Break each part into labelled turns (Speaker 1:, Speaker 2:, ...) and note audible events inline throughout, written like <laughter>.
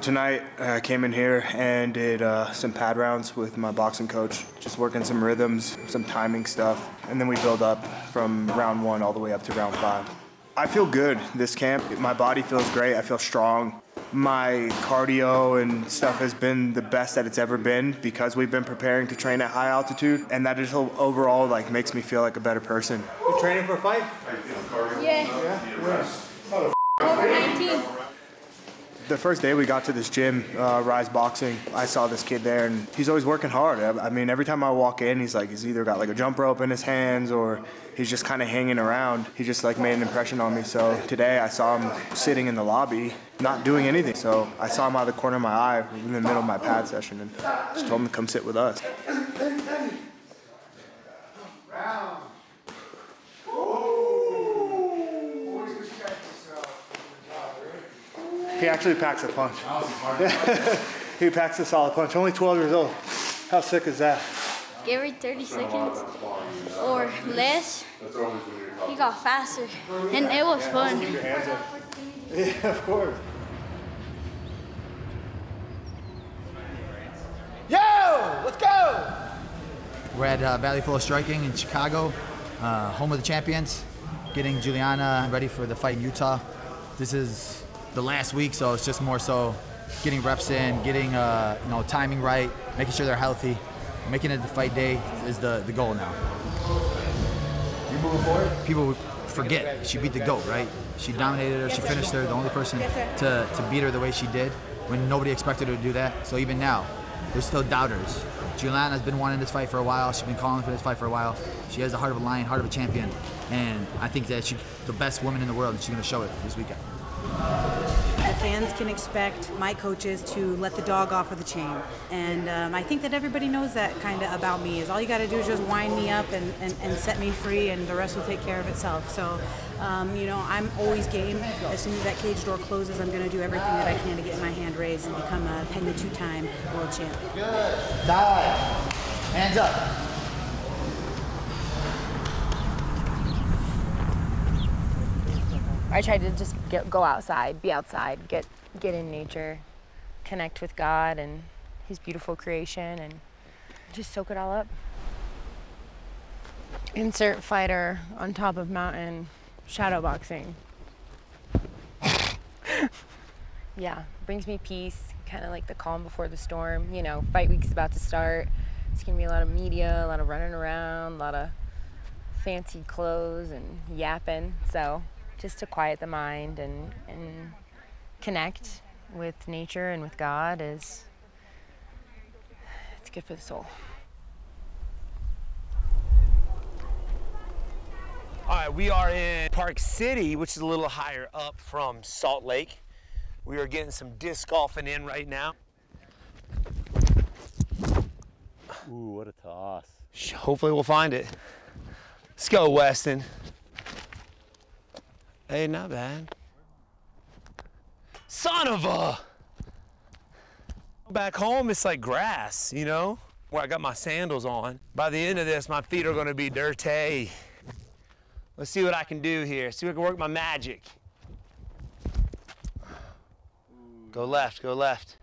Speaker 1: Tonight, I came in here and did uh, some pad rounds with my boxing coach, just working some rhythms, some timing stuff, and then we build up from round one all the way up to round five. I feel good this camp. My body feels great. I feel strong. My cardio and stuff has been the best that it's ever been because we've been preparing to train at high altitude, and that just overall like makes me feel like a better person.
Speaker 2: You training for a fight?
Speaker 3: Yeah. yeah. Over 19
Speaker 1: the first day we got to this gym, uh, Rise Boxing, I saw this kid there, and he's always working hard. I, I, mean, every time I walk in, he's like, he's either got like a jump rope in his hands or he's just kind of hanging around. He just like made an impression on me. So today I saw him sitting in the lobby, not doing anything. So I saw him out of the corner of my eye in the middle of my pad session, and just told him to come sit with us. He actually packs a punch. <laughs> he packs a solid punch. Only 12 years old. How sick is that?
Speaker 3: Give it 30 seconds or less. He got faster, and it was fun. <laughs>
Speaker 1: Yeah, of course.
Speaker 4: Yo, let's go!
Speaker 5: We're at uh, Valley Flow Striking in Chicago, uh, home of the champions, getting Julianna ready for the fight in Utah. This is the last week, so it's just more so getting reps in, getting uh, you know timing right, making sure they're healthy, making it the fight day is the, the goal now.
Speaker 4: You moving forward?
Speaker 5: People forget she beat the goat, right? She dominated her, she finished her, the only person to, to beat her the way she did when nobody expected her to do that. So even now, there's still doubters. Julianna's been wanting this fight for a while. She's been calling for this fight for a while. She has the heart of a lion, heart of a champion, and I think that she's the best woman in the world, and she's going to show it this weekend
Speaker 6: fans can expect my coaches to let the dog off of the chain. And um, I think that everybody knows that kind of about me is all you got to do is just wind me up and, and, and, set me free and the rest will take care of itself. So, um, you know, I'm always game. As soon as that cage door closes, I'm going to do everything that I can to get my hand raised and become a Pena two-time world champion.
Speaker 4: Good. Dive. Hands up.
Speaker 7: I try to just get, go outside, be outside, get get in nature, connect with God and His beautiful creation, and just soak it all up. Insert fighter on top of mountain, shadow boxing. <laughs> yeah, brings me peace, kind of like the calm before the storm. You know, fight week's about to start. It's gonna be a lot of media, a lot of running around, a lot of fancy clothes and yapping. So just to quiet the mind and, and connect with nature and with God is it's good for the soul.
Speaker 2: All right, we are in Park City, which is a little higher up from Salt Lake. We are getting some disc golfing in right now.
Speaker 8: Ooh, what a toss.
Speaker 2: Hopefully we'll find it. Let's go, Weston. Hey, not bad. Son of a! Back home, it's like grass, you know? Where I got my sandals on. By the end of this, my feet are gonna be dirty. Let's see what I can do here. See if I can work my magic. Go left, go left.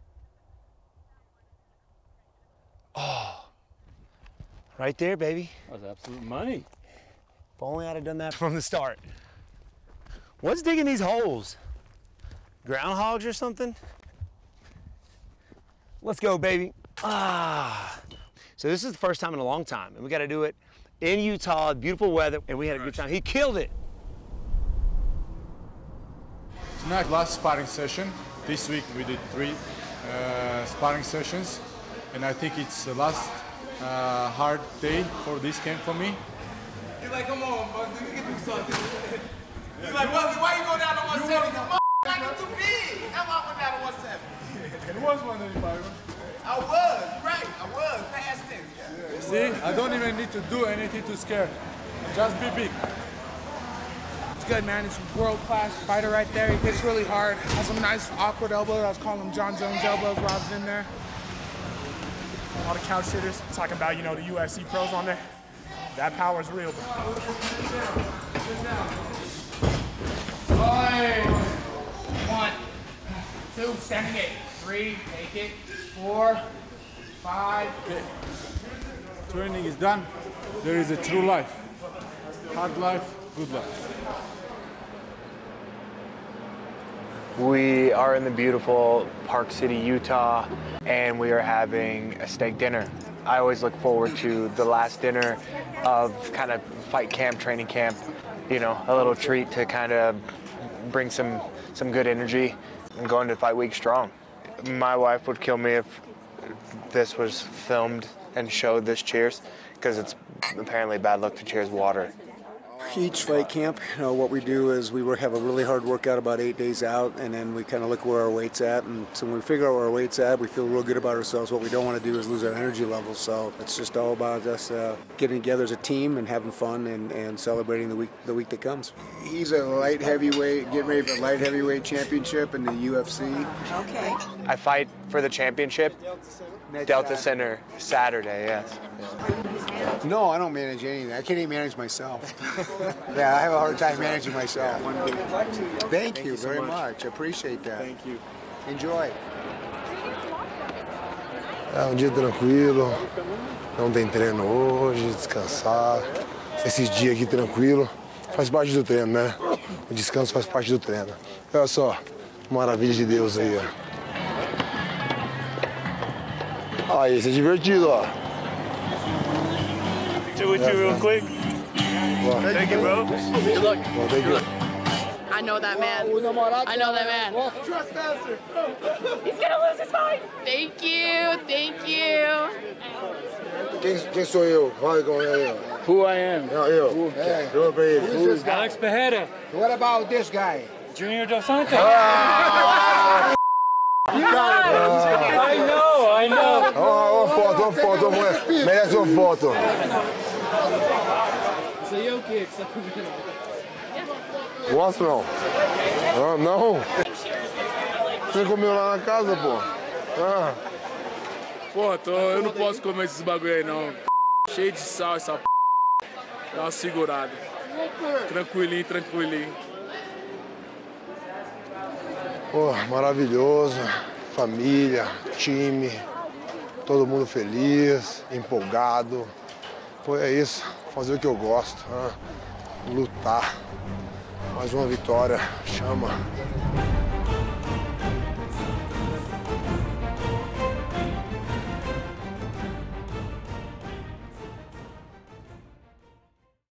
Speaker 2: Oh, right there, baby.
Speaker 8: That was absolute money.
Speaker 2: If only I'd have done that <laughs> from the start. What's digging these holes? Groundhogs or something? Let's go, baby. Ah. So this is the first time in a long time, and we got to do it in Utah, beautiful weather, and we had a good time. He killed it.
Speaker 9: Tonight, last sparring session. This week we did three uh, sparring sessions, and I think it's the last uh, hard day for this camp for me.
Speaker 4: You're like, come on, bud, we can do something. He's like, Wesley, why you go down to 170? Like, you too big. That's why I went down to 170.
Speaker 9: It was 185.
Speaker 4: I was, right. I was. Past tense.
Speaker 9: Yeah. See, I don't even need to do anything to scare. Just be big.
Speaker 10: It's good, man. It's a world-class fighter right there. He hits really hard. Has some nice awkward elbows. I was calling him Jon Jones elbows while I was in there. A lot of couch sitters. Talking about, you know, the UFC pros on there. That power is real.
Speaker 4: Five. One, two, standing eight.
Speaker 11: Three, take it. Four, five.
Speaker 9: Training is done. There is a true life. Hard life, good life.
Speaker 12: We are in the beautiful Park City, Utah, and we are having a steak dinner. I always look forward to the last dinner of kind of fight camp, training camp, you know, a little treat to kind of bring some, some good energy and go into fight week strong. My wife would kill me if this was filmed and showed this cheers because it's apparently bad luck to cheers water.
Speaker 13: Each fight camp, you know, what we do is we have a really hard workout about eight days out, and then we kind of look where our weight's at. And so when we figure out where our weight's at, we feel real good about ourselves. What we don't want to do is lose our energy levels. So it's just all about us uh, getting together as a team and having fun and, and celebrating the week the week that comes.
Speaker 14: He's a light heavyweight, getting ready for a light heavyweight championship in the UFC.
Speaker 6: Okay.
Speaker 12: I fight for the championship, Delta Center, Saturday, yes.
Speaker 14: No, I don't manage anything. I can't even manage myself. <laughs> yeah, I have a hard time managing myself. Thank, you, very much. I appreciate that. Thank
Speaker 13: you.
Speaker 14: Enjoy.
Speaker 15: É um dia tranquilo, não tem treino hoje, descansar. Esses dias aqui tranquilo, faz parte do treino, né? O descanso faz parte do treino. Olha só, maravilha de Deus aí, ó. Aí, isso é divertido, ó.
Speaker 4: Picture with you real quick. Thank you, bro. Good luck.
Speaker 15: Well, thank you.
Speaker 16: I know that man. I know that man. He's gonna lose his fight. Thank you. Thank you.
Speaker 15: Quem, quem sou eu? Fala com ele.
Speaker 4: Who I am.
Speaker 15: Não, eu.
Speaker 14: Hey.
Speaker 15: Pergunta pra ele.
Speaker 14: Who's this guy?
Speaker 4: Alex Pereira.
Speaker 14: What about this guy?
Speaker 4: Junior Dos Santos.
Speaker 15: Ah!
Speaker 4: I know, I know.
Speaker 15: Ó, uma foto, uma foto. Merece uma foto.
Speaker 4: Isso aí é o quê que você tá comendo?
Speaker 15: Gosto não? Ah, não? Você comeu lá na casa, pô? Ah.
Speaker 10: Pô, tô, eu não posso comer esses bagulho aí não. Cheio de sal essa p. Dá uma segurada. Tranquilinho, tranquilinho.
Speaker 15: Pô, maravilhoso. Família, time, todo mundo feliz, empolgado. Pô, é isso. Fazer o que eu gosto. ah, Lutar. Mais uma vitória. Chama.